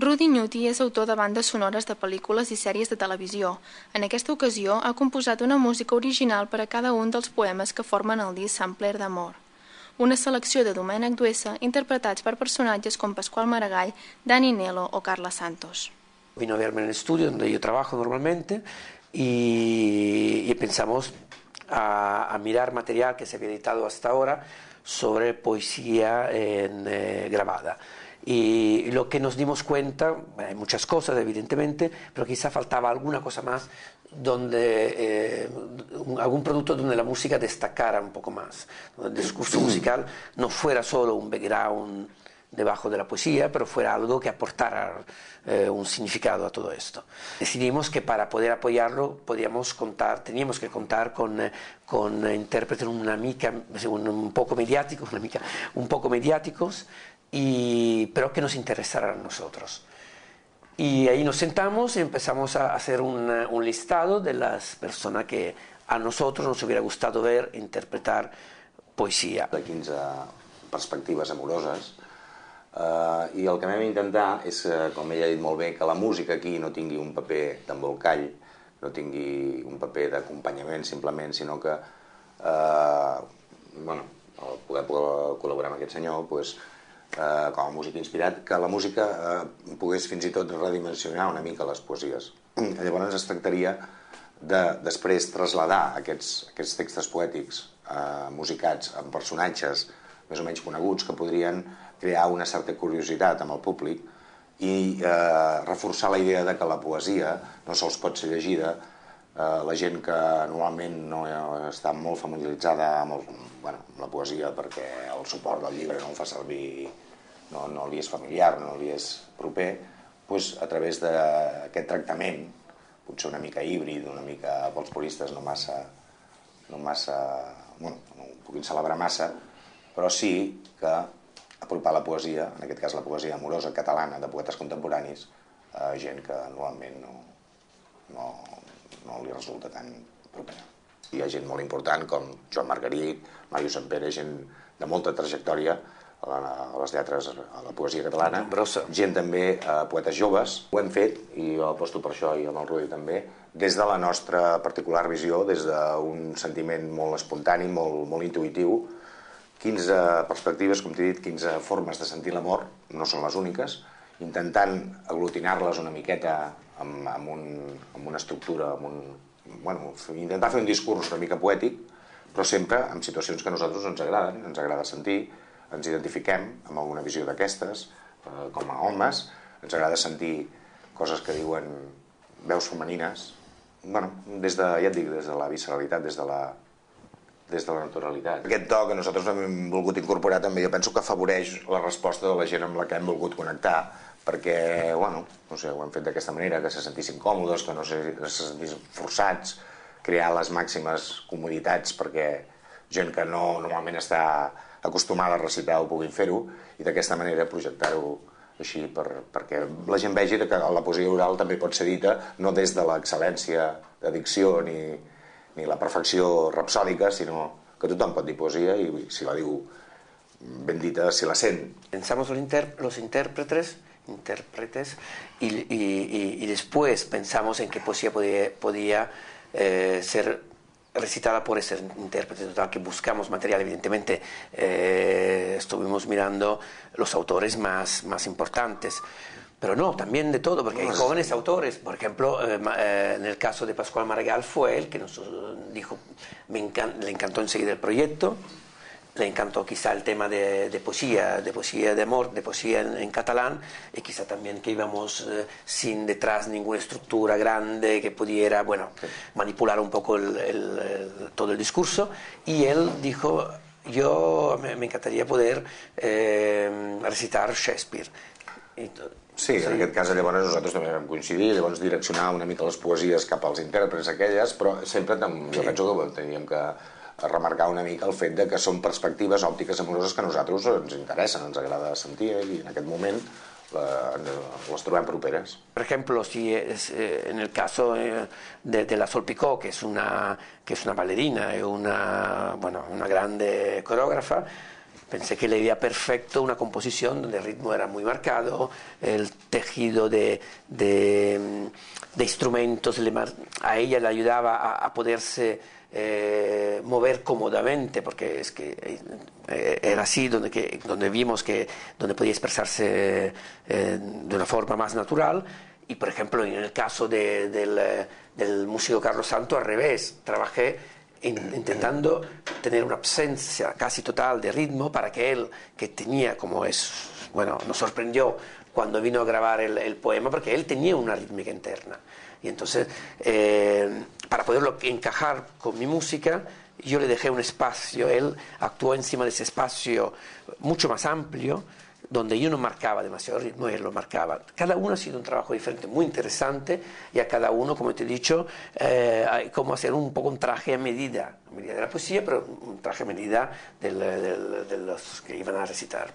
Rudy Newty és autor de bandes sonores de pel·lícules i sèries de televisió. En aquesta ocasió ha composat una música original per a cada un dels poemes que formen el disc Sampler d'Amor. Una selecció de Domènec Duessa interpretats per personatges com Pascual Maragall, Dani Nelo o Carla Santos. Vino a verme en el estudio donde yo trabajo normalmente y, y pensamos a, a, mirar material que se había editado hasta ahora sobre poesía en, eh, grabada. Y lo que nos dimos cuenta, hay muchas cosas evidentemente, pero quizá faltaba alguna cosa más donde eh, algún producto donde la música destacara un poco más, donde el discurso musical no fuera solo un background debajo de la poesía, pero fuera algo que aportara eh, un significado a todo esto. Decidimos que para poder apoyarlo podíamos contar, teníamos que contar con, eh, con intérpretes una mica, un, poco mediáticos, una mica, un poco mediáticos, y, pero que nos interesaran a nosotros. Y ahí nos sentamos y empezamos a hacer un, un listado de las personas que a nosotros nos hubiera gustado ver interpretar poesía. De 15 perspectives amoroses, Uh, I el que vam intentar és, uh, com ella ha dit molt bé, que la música aquí no tingui un paper d'embolcall, no tingui un paper d'acompanyament simplement, sinó que uh, bueno, el poder col·laborar amb aquest senyor pues, uh, com a músic inspirat, que la música uh, pogués fins i tot redimensionar una mica les poesies. Llavors es tractaria de després traslladar aquests, aquests textos poètics uh, musicats amb personatges més o menys coneguts que podrien crear una certa curiositat amb el públic i eh, reforçar la idea de que la poesia no sols pot ser llegida, eh, la gent que normalment no està molt familiaritzada amb, el, bueno, amb la poesia perquè el suport del llibre no el fa servir, no, no li és familiar, no li és proper, doncs a través d'aquest tractament, potser una mica híbrid, una mica pels puristes no massa, no massa, bueno, no ho puguin celebrar massa, però sí que apropar la poesia, en aquest cas la poesia amorosa catalana de poetes contemporanis, a gent que normalment no, no, no li resulta tan propera. Hi ha gent molt important com Joan Margarit, Mario Sampere, gent de molta trajectòria a, les lletres, a la poesia catalana. Brossa. Gent també, eh, poetes joves. Ho hem fet, i jo aposto per això, i amb el Rudi també, des de la nostra particular visió, des d'un sentiment molt espontani, molt, molt intuïtiu, 15 perspectives, com t'he dit, 15 formes de sentir l'amor, no són les úniques, intentant aglutinar-les una miqueta amb, amb, un, amb una estructura, amb un, bueno, intentar fer un discurs una mica poètic, però sempre en situacions que a nosaltres ens agraden, ens agrada sentir, ens identifiquem amb alguna visió d'aquestes, eh, com a homes, ens agrada sentir coses que diuen veus femenines, bueno, des de, ja et dic, des de la visceralitat, des de la, des de la naturalitat. Aquest to que nosaltres hem volgut incorporar també jo penso que afavoreix la resposta de la gent amb la que hem volgut connectar perquè, bueno, no sé, ho hem fet d'aquesta manera, que se sentissin còmodes, que no se, se sentissin forçats, crear les màximes comoditats perquè gent que no normalment està acostumada a recitar ho puguin fer-ho i d'aquesta manera projectar-ho així per, perquè la gent vegi que la poesia oral també pot ser dita no des de l'excel·lència de dicció ni, ni la perfecció rapsòdica, sinó que tothom pot dir poesia i si la diu ben dita, si la sent. Pensamos los, inter los intérpretes, intérpretes y, y, y, después pensamos en qué poesía podía, podía eh, ser recitada por ese intérprete. Total que buscamos material evidentemente eh, estuvimos mirando los autores más, más importantes. Pero no, también de todo, porque hay jóvenes autores. Por ejemplo, eh, eh, en el caso de Pascual Maragall fue él que nos dijo, me le encantó enseguida el proyecto, le encantó quizá el tema de, de poesía, de poesía de amor, de poesía en, en catalán, y quizá también que íbamos eh, sin detrás ninguna estructura grande que pudiera, bueno, manipular un poco el, el, todo el discurso. Y él dijo, yo me, me encantaría poder eh, recitar Shakespeare. Y, Sí, sí, en aquest cas llavors nosaltres també vam coincidir, llavors direccionar una mica les poesies cap als intèrprets aquelles, però sempre sí. jo penso que teníem que remarcar una mica el fet de que són perspectives òptiques amoroses que a nosaltres ens interessen, ens agrada sentir i en aquest moment les trobem properes. Per exemple, si es, eh, en el caso eh, de, de la Sol Picó, que es una, que es una ballerina y una, bueno, una grande coreógrafa, pensé que le iba perfecto una composición donde el ritmo era muy marcado, el tejido de, de, instrumentos a ella le ayudaba a, poderse eh, mover cómodamente, porque es que eh, era así donde, que, donde vimos que donde podía expresarse eh, de una forma más natural. Y por ejemplo, en el caso del, del músico Carlos Santo, al revés, trabajé intentando tener una ausencia casi total de ritmo para que él, que tenía como es, bueno, nos sorprendió cuando vino a grabar el, poema, porque él tenía una rítmica interna. Y entonces, eh, para poderlo encajar con mi música, yo le dejé un espacio, él actuó encima de ese espacio mucho más amplio, donde yo no marcaba demasiado ritmo, él lo marcaba. Cada uno ha sido un trabajo diferente, muy interesante, y a cada uno, como te he dicho, eh, hay como hacer un poco un traje a medida, a medida de la poesía, pero un traje a medida de los que iban a recitar.